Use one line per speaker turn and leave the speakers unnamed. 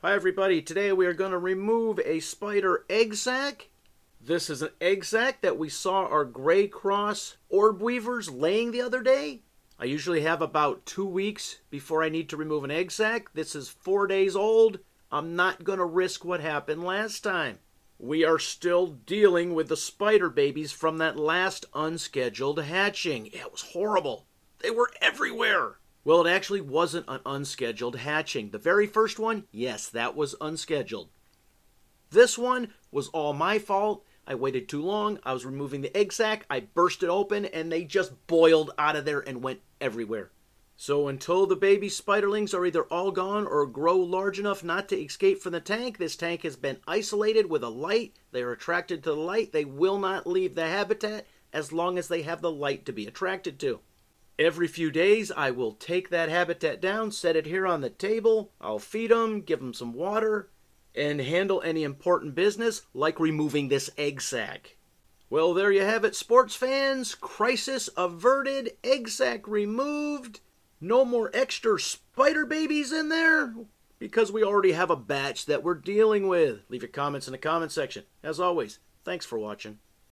Hi everybody, today we are going to remove a spider egg sac. This is an egg sac that we saw our gray cross orb weavers laying the other day. I usually have about two weeks before I need to remove an egg sac. This is four days old. I'm not going to risk what happened last time. We are still dealing with the spider babies from that last unscheduled hatching. It was horrible. They were everywhere. Well, it actually wasn't an unscheduled hatching. The very first one, yes, that was unscheduled. This one was all my fault. I waited too long. I was removing the egg sac. I burst it open and they just boiled out of there and went everywhere. So until the baby spiderlings are either all gone or grow large enough not to escape from the tank, this tank has been isolated with a light. They are attracted to the light. They will not leave the habitat as long as they have the light to be attracted to. Every few days, I will take that habitat down, set it here on the table. I'll feed them, give them some water, and handle any important business like removing this egg sac. Well, there you have it, sports fans. Crisis averted, egg sac removed. No more extra spider babies in there because we already have a batch that we're dealing with. Leave your comments in the comment section. As always, thanks for watching.